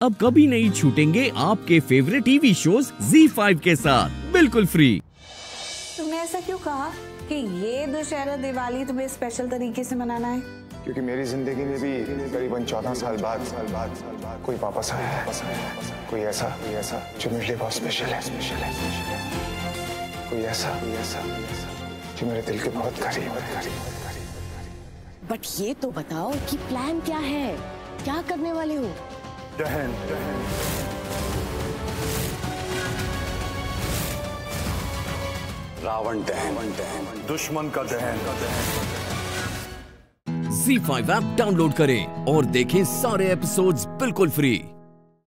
अब कभी नहीं छूटेंगे आपके फेवरेट टीवी शोज़ Z5 के साथ। बिल्कुल फ्री तुमने ऐसा क्यों कहा कि ये दशहरा दिवाली तुम्हें स्पेशल तरीके से मनाना है? क्योंकि मेरी ज़िंदगी में भी करीबन चौदह साल बाद साल बाद साल बाद कोई वापस आया है। कोई ऐसा कोई ऐसा जो मेरे लिए बहुत स्पेशल है। स्पेशल है कोई ऐसा कोई ऐसा जो मेरे दिल के बहुत करीब है। करीब करीब है। बट ये तो बताओ कि प्लान क्या है? क्या करने वाले हो? दहन। दहन रावण दहन। दहन दुश्मन का दहन। Z5 ऐप डाउनलोड करें और देखें सारे एपिसोड्स बिल्कुल फ्री